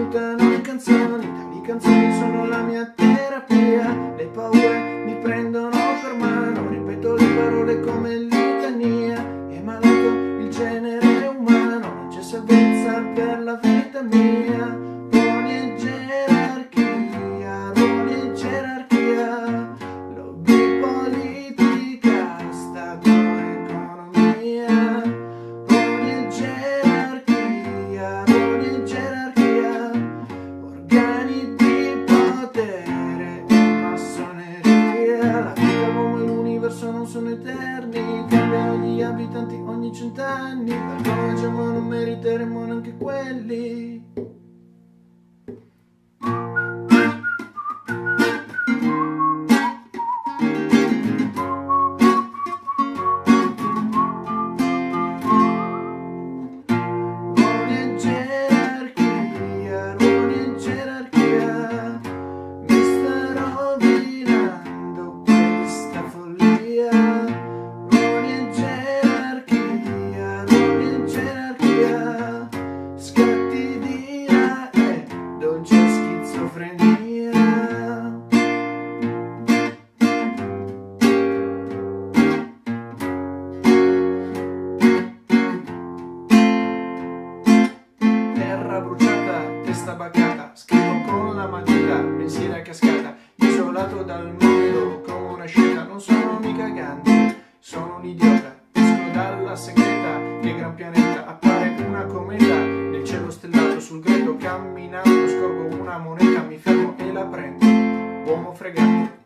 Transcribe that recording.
aiutano le canzoni, tali canzoni sono la mia terapia, le paure mi prendono per mano, ripeto le parole come litania, è malato il genere umano, non c'è salvezza per la vita mia. Eterni Cambia gli abitanti ogni cent'anni Per come ma non meriteremo neanche quelli testa bacata, scrivo con la matita, pensieri a cascata, isolato dal mondo come una sceta, non sono mica Gandhi, sono un idiota, esco dalla segreta che gran pianeta, camminando scorgo una moneta, mi fermo e la prendo, uomo fregato.